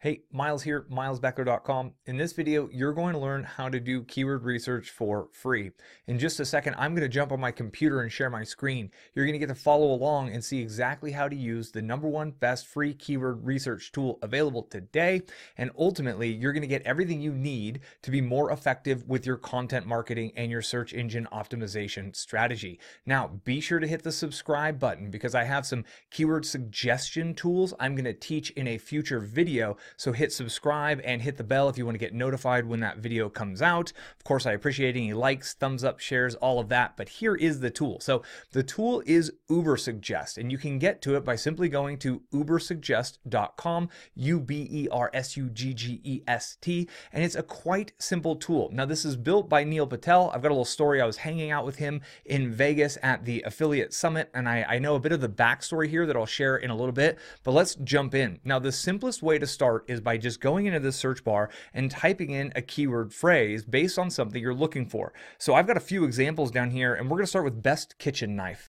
Hey, Miles here, milesbeckler.com. In this video, you're going to learn how to do keyword research for free. In just a second, I'm going to jump on my computer and share my screen. You're going to get to follow along and see exactly how to use the number one best free keyword research tool available today. And ultimately, you're going to get everything you need to be more effective with your content marketing and your search engine optimization strategy. Now, be sure to hit the subscribe button because I have some keyword suggestion tools I'm going to teach in a future video so hit subscribe and hit the bell if you want to get notified when that video comes out. Of course, I appreciate any likes, thumbs up, shares, all of that. But here is the tool. So the tool is Ubersuggest, and you can get to it by simply going to ubersuggest.com, U-B-E-R-S-U-G-G-E-S-T, and it's a quite simple tool. Now, this is built by Neil Patel. I've got a little story. I was hanging out with him in Vegas at the Affiliate Summit, and I, I know a bit of the backstory here that I'll share in a little bit, but let's jump in. Now, the simplest way to start start is by just going into the search bar and typing in a keyword phrase based on something you're looking for. So I've got a few examples down here and we're going to start with best kitchen knife.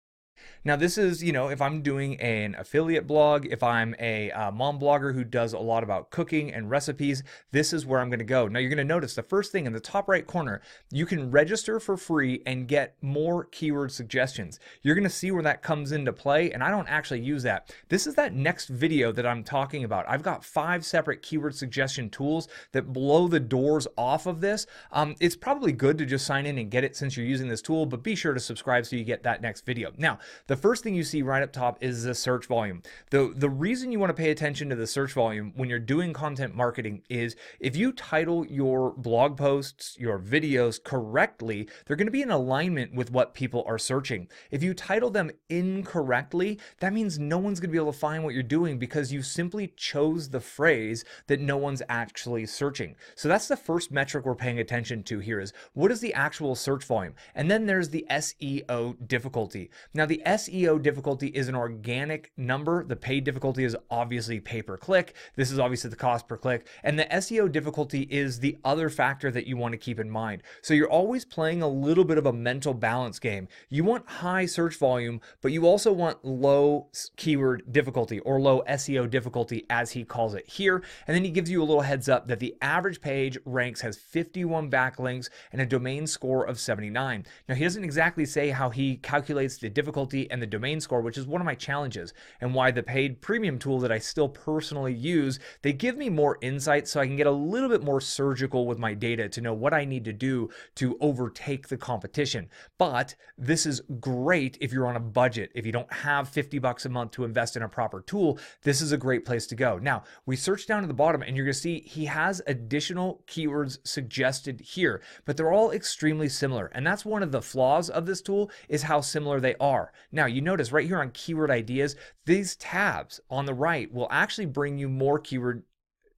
Now, this is, you know, if I'm doing an affiliate blog, if I'm a uh, mom blogger who does a lot about cooking and recipes, this is where I'm going to go. Now, you're going to notice the first thing in the top right corner, you can register for free and get more keyword suggestions. You're going to see where that comes into play, and I don't actually use that. This is that next video that I'm talking about. I've got five separate keyword suggestion tools that blow the doors off of this. Um, it's probably good to just sign in and get it since you're using this tool, but be sure to subscribe so you get that next video. Now, the first thing you see right up top is the search volume. The, the reason you want to pay attention to the search volume when you're doing content marketing is if you title your blog posts, your videos correctly, they're going to be in alignment with what people are searching. If you title them incorrectly, that means no one's going to be able to find what you're doing because you simply chose the phrase that no one's actually searching. So that's the first metric we're paying attention to here is what is the actual search volume? And then there's the SEO difficulty. Now the SEO difficulty is an organic number. The paid difficulty is obviously pay per click. This is obviously the cost per click. And the SEO difficulty is the other factor that you want to keep in mind. So you're always playing a little bit of a mental balance game. You want high search volume, but you also want low keyword difficulty or low SEO difficulty as he calls it here. And then he gives you a little heads up that the average page ranks has 51 backlinks and a domain score of 79. Now he doesn't exactly say how he calculates the difficulty and the domain score, which is one of my challenges and why the paid premium tool that I still personally use, they give me more insight so I can get a little bit more surgical with my data to know what I need to do to overtake the competition. But this is great if you're on a budget. If you don't have 50 bucks a month to invest in a proper tool, this is a great place to go. Now, we search down to the bottom and you're going to see he has additional keywords suggested here, but they're all extremely similar. And that's one of the flaws of this tool is how similar they are. Now, you notice right here on keyword ideas, these tabs on the right will actually bring you more keyword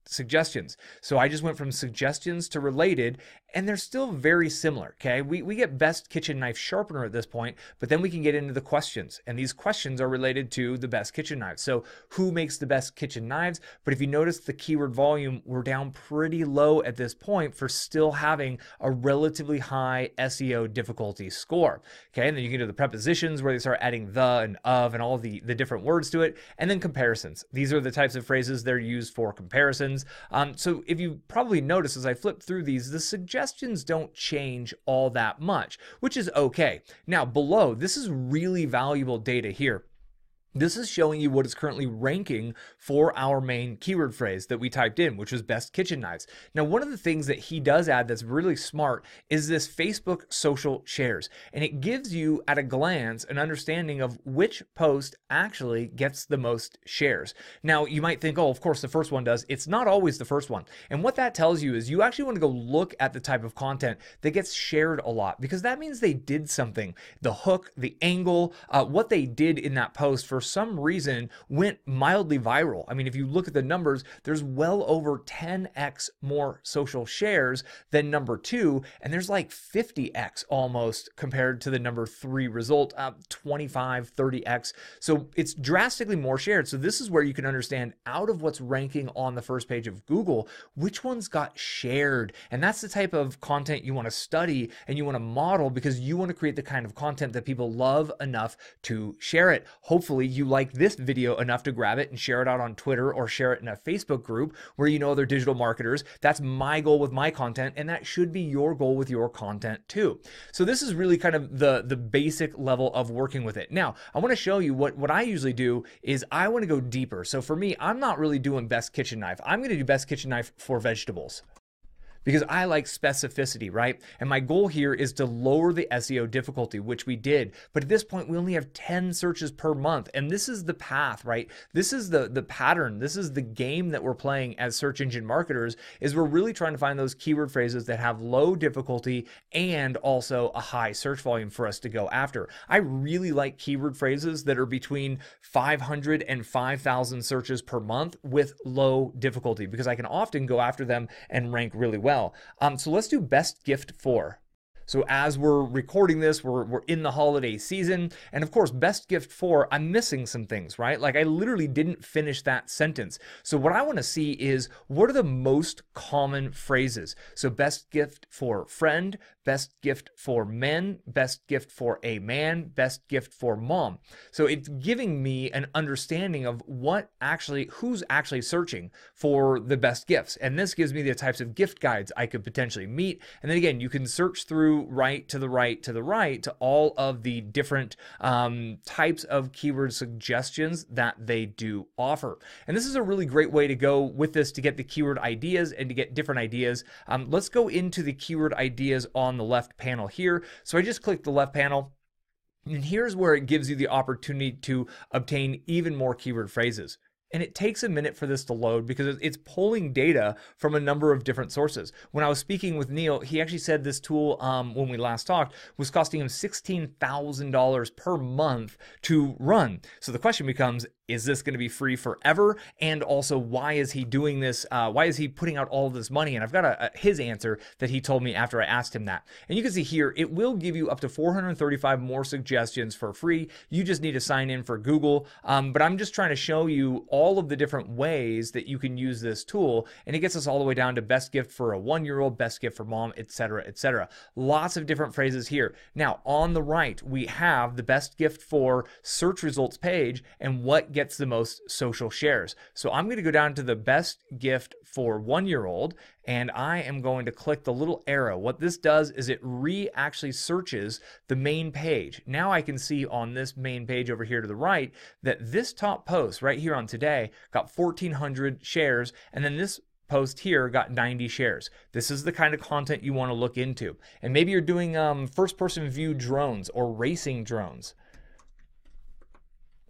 suggestions. So I just went from suggestions to related, and they're still very similar. Okay, we, we get best kitchen knife sharpener at this point, but then we can get into the questions, and these questions are related to the best kitchen knives. So who makes the best kitchen knives? But if you notice the keyword volume, we're down pretty low at this point for still having a relatively high SEO difficulty score. Okay, and then you can do the prepositions where they start adding the and of and all the, the different words to it, and then comparisons. These are the types of phrases they're used for comparisons. Um, so if you probably notice as I flip through these, the suggestions suggestions don't change all that much, which is okay. Now below, this is really valuable data here. This is showing you what is currently ranking for our main keyword phrase that we typed in, which was best kitchen knives. Now, one of the things that he does add that's really smart is this Facebook social shares. And it gives you at a glance an understanding of which post actually gets the most shares. Now, you might think, oh, of course the first one does. It's not always the first one. And what that tells you is you actually want to go look at the type of content that gets shared a lot because that means they did something. The hook, the angle, uh, what they did in that post for for some reason went mildly viral. I mean, if you look at the numbers, there's well over 10x more social shares than number two, and there's like 50x almost compared to the number three result, uh, 25, 30x. So it's drastically more shared. So this is where you can understand out of what's ranking on the first page of Google, which ones got shared. And that's the type of content you want to study and you want to model because you want to create the kind of content that people love enough to share it. Hopefully, you like this video enough to grab it and share it out on Twitter or share it in a Facebook group where you know other digital marketers. That's my goal with my content, and that should be your goal with your content too. So this is really kind of the, the basic level of working with it. Now, I want to show you what, what I usually do is I want to go deeper. So for me, I'm not really doing best kitchen knife. I'm going to do best kitchen knife for vegetables because I like specificity, right? And my goal here is to lower the SEO difficulty, which we did. But at this point, we only have 10 searches per month. And this is the path, right? This is the, the pattern. This is the game that we're playing as search engine marketers is we're really trying to find those keyword phrases that have low difficulty and also a high search volume for us to go after. I really like keyword phrases that are between 500 and 5,000 searches per month with low difficulty because I can often go after them and rank really well well. Um, so let's do best gift for. So as we're recording this, we're, we're in the holiday season. And of course, best gift for, I'm missing some things, right? Like I literally didn't finish that sentence. So what I want to see is what are the most common phrases? So best gift for friend, best gift for men, best gift for a man, best gift for mom. So it's giving me an understanding of what actually, who's actually searching for the best gifts. And this gives me the types of gift guides I could potentially meet. And then again, you can search through right to the right to the right to all of the different um, types of keyword suggestions that they do offer. And this is a really great way to go with this to get the keyword ideas and to get different ideas. Um, let's go into the keyword ideas on the left panel here. So I just clicked the left panel. And here's where it gives you the opportunity to obtain even more keyword phrases. And it takes a minute for this to load because it's pulling data from a number of different sources. When I was speaking with Neil, he actually said this tool, um, when we last talked, was costing him $16,000 per month to run. So the question becomes is this going to be free forever? And also, why is he doing this? Uh, why is he putting out all this money? And I've got a, a, his answer that he told me after I asked him that. And you can see here, it will give you up to 435 more suggestions for free. You just need to sign in for Google. Um, but I'm just trying to show you all of the different ways that you can use this tool. And it gets us all the way down to best gift for a one year old, best gift for mom, etc., etc. Lots of different phrases here. Now, on the right, we have the best gift for search results page and what gets the most social shares. So I'm going to go down to the best gift for one year old and I am going to click the little arrow. What this does is it re actually searches the main page. Now I can see on this main page over here to the right that this top post right here on today got 1400 shares and then this post here got 90 shares. This is the kind of content you want to look into. And maybe you're doing um, first person view drones or racing drones.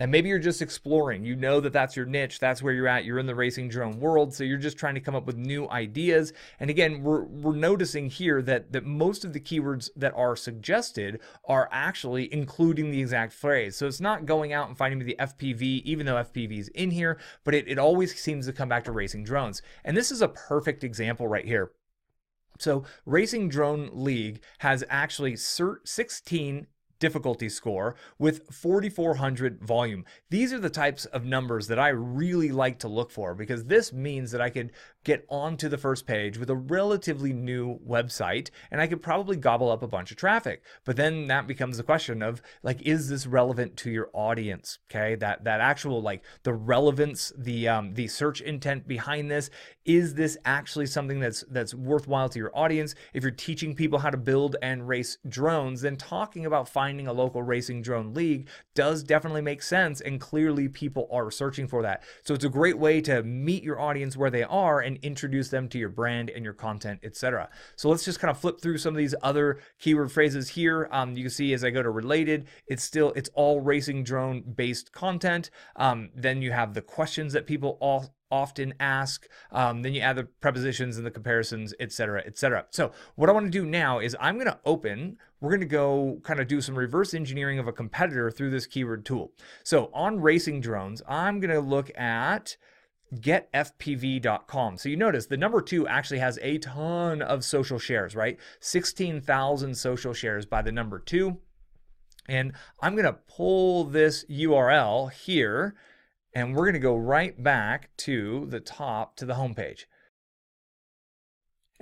And maybe you're just exploring. You know that that's your niche. That's where you're at. You're in the racing drone world. So you're just trying to come up with new ideas. And again, we're, we're noticing here that, that most of the keywords that are suggested are actually including the exact phrase. So it's not going out and finding the FPV, even though FPV is in here, but it, it always seems to come back to racing drones. And this is a perfect example right here. So Racing Drone League has actually 16 difficulty score with 4400 volume. These are the types of numbers that I really like to look for because this means that I could get onto the first page with a relatively new website and I could probably gobble up a bunch of traffic. But then that becomes the question of like, is this relevant to your audience? Okay, that that actual like the relevance, the um, the search intent behind this, is this actually something that's that's worthwhile to your audience? If you're teaching people how to build and race drones, then talking about finding a local racing drone league does definitely make sense and clearly people are searching for that. So it's a great way to meet your audience where they are and introduce them to your brand and your content, etc. So let's just kind of flip through some of these other keyword phrases here. Um, you can see as I go to related, it's still it's all racing drone based content. Um, then you have the questions that people all often ask. Um, then you add the prepositions and the comparisons, etc., etc. So what I want to do now is I'm going to open, we're going to go kind of do some reverse engineering of a competitor through this keyword tool. So on racing drones, I'm going to look at getfpv.com. So you notice the number two actually has a ton of social shares, right? 16,000 social shares by the number two. And I'm going to pull this URL here and we're going to go right back to the top to the home page.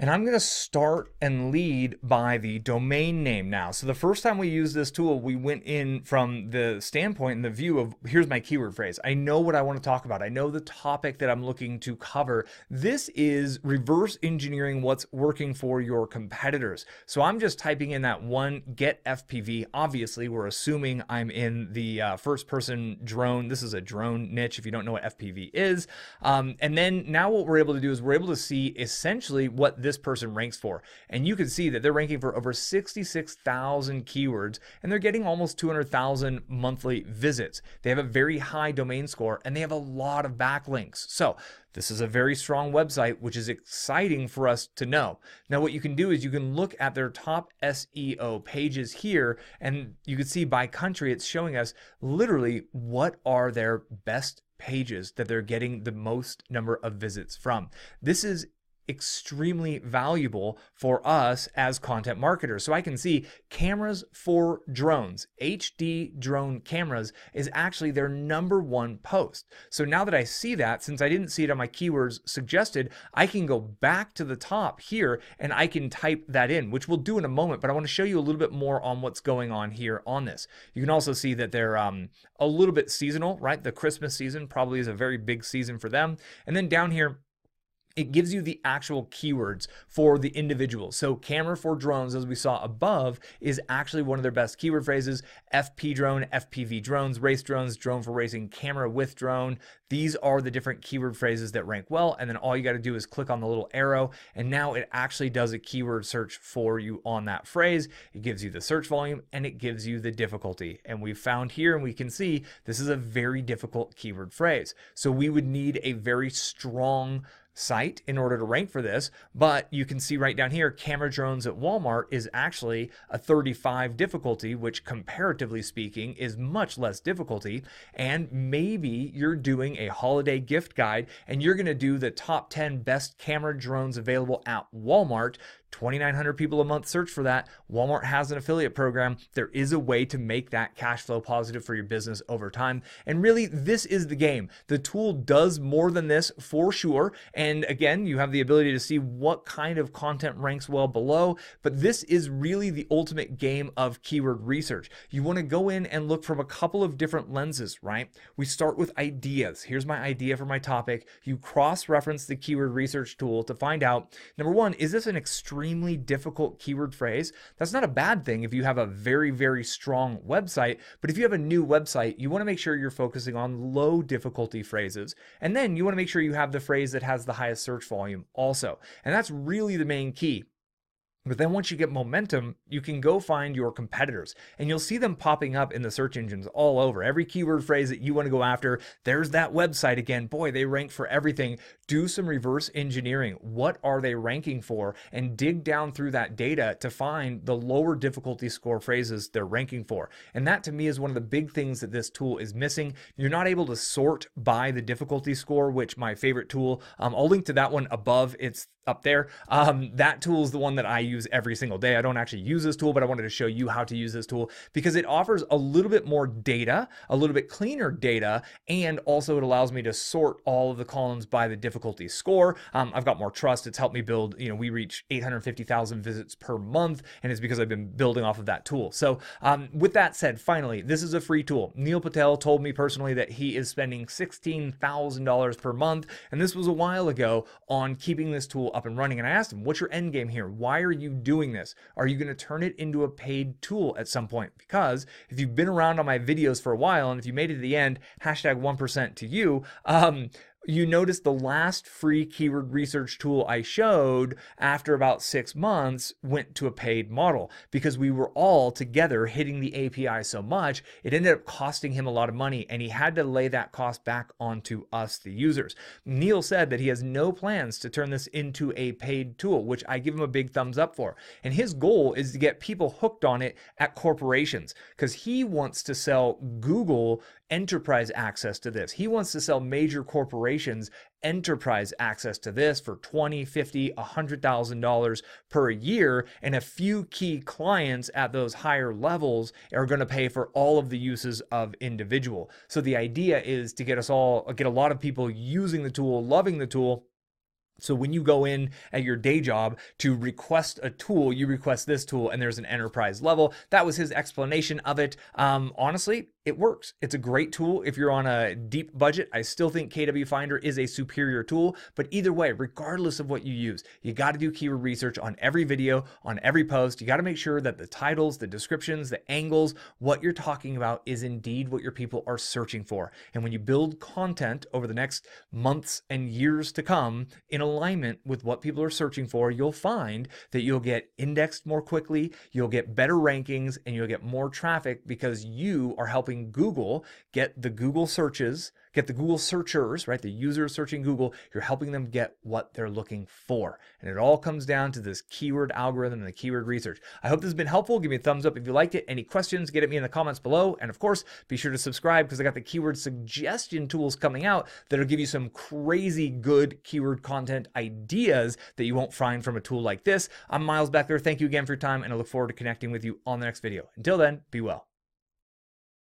And I'm going to start and lead by the domain name now. So the first time we used this tool, we went in from the standpoint and the view of here's my keyword phrase. I know what I want to talk about. I know the topic that I'm looking to cover. This is reverse engineering what's working for your competitors. So I'm just typing in that one get FPV. Obviously, we're assuming I'm in the uh, first person drone. This is a drone niche if you don't know what FPV is. Um, and then now what we're able to do is we're able to see essentially what this person ranks for. And you can see that they're ranking for over 66,000 keywords and they're getting almost 200,000 monthly visits. They have a very high domain score and they have a lot of backlinks. So this is a very strong website, which is exciting for us to know. Now, what you can do is you can look at their top SEO pages here, and you can see by country, it's showing us literally what are their best pages that they're getting the most number of visits from. This is extremely valuable for us as content marketers. So I can see cameras for drones, HD drone cameras is actually their number one post. So now that I see that, since I didn't see it on my keywords suggested, I can go back to the top here and I can type that in, which we'll do in a moment, but I want to show you a little bit more on what's going on here on this. You can also see that they're um, a little bit seasonal, right? The Christmas season probably is a very big season for them. And then down here, it gives you the actual keywords for the individual. So camera for drones, as we saw above, is actually one of their best keyword phrases. FP drone, FPV drones, race drones, drone for racing, camera with drone. These are the different keyword phrases that rank well. And then all you got to do is click on the little arrow. And now it actually does a keyword search for you on that phrase. It gives you the search volume and it gives you the difficulty. And we found here and we can see this is a very difficult keyword phrase. So we would need a very strong site in order to rank for this, but you can see right down here, camera drones at Walmart is actually a 35 difficulty, which comparatively speaking is much less difficulty. And maybe you're doing a holiday gift guide and you're going to do the top 10 best camera drones available at Walmart 2,900 people a month search for that. Walmart has an affiliate program. There is a way to make that cash flow positive for your business over time. And really, this is the game. The tool does more than this for sure. And again, you have the ability to see what kind of content ranks well below. But this is really the ultimate game of keyword research. You want to go in and look from a couple of different lenses, right? We start with ideas. Here's my idea for my topic. You cross reference the keyword research tool to find out number one, is this an extreme extremely difficult keyword phrase, that's not a bad thing if you have a very, very strong website. But if you have a new website, you want to make sure you're focusing on low difficulty phrases. And then you want to make sure you have the phrase that has the highest search volume also. And that's really the main key. But then once you get momentum, you can go find your competitors and you'll see them popping up in the search engines all over. Every keyword phrase that you want to go after, there's that website again. Boy, they rank for everything. Do some reverse engineering. What are they ranking for? And dig down through that data to find the lower difficulty score phrases they're ranking for. And that to me is one of the big things that this tool is missing. You're not able to sort by the difficulty score, which my favorite tool, um, I'll link to that one above. It's up there. Um, that tool is the one that I use every single day. I don't actually use this tool, but I wanted to show you how to use this tool because it offers a little bit more data, a little bit cleaner data, and also it allows me to sort all of the columns by the difficulty score. Um, I've got more trust. It's helped me build, you know, we reach 850,000 visits per month, and it's because I've been building off of that tool. So um, with that said, finally, this is a free tool. Neil Patel told me personally that he is spending $16,000 per month, and this was a while ago on keeping this tool up and running. And I asked him, what's your end game here? Why are you doing this? Are you going to turn it into a paid tool at some point? Because if you've been around on my videos for a while, and if you made it to the end, hashtag 1% to you, um, you notice the last free keyword research tool I showed after about six months went to a paid model because we were all together hitting the API so much, it ended up costing him a lot of money and he had to lay that cost back onto us, the users. Neil said that he has no plans to turn this into a paid tool, which I give him a big thumbs up for. And his goal is to get people hooked on it at corporations because he wants to sell Google enterprise access to this. He wants to sell major corporations enterprise access to this for 20, 50, $100,000 per year. And a few key clients at those higher levels are going to pay for all of the uses of individual. So the idea is to get us all, get a lot of people using the tool, loving the tool, So when you go in at your day job to request a tool, you request this tool and there's an enterprise level. That was his explanation of it. Um, honestly, it works. It's a great tool if you're on a deep budget. I still think KW Finder is a superior tool, but either way, regardless of what you use, you got to do keyword research on every video, on every post. You got to make sure that the titles, the descriptions, the angles, what you're talking about is indeed what your people are searching for. And when you build content over the next months and years to come in alignment with what people are searching for, you'll find that you'll get indexed more quickly, you'll get better rankings, and you'll get more traffic because you are helping Google get the Google searches, get the Google searchers, right? The users searching Google, you're helping them get what they're looking for. And it all comes down to this keyword algorithm and the keyword research. I hope this has been helpful. Give me a thumbs up if you liked it. Any questions, get at me in the comments below. And of course, be sure to subscribe because I got the keyword suggestion tools coming out that'll give you some crazy good keyword content ideas that you won't find from a tool like this. I'm Miles Beckler. Thank you again for your time, and I look forward to connecting with you on the next video. Until then, be well.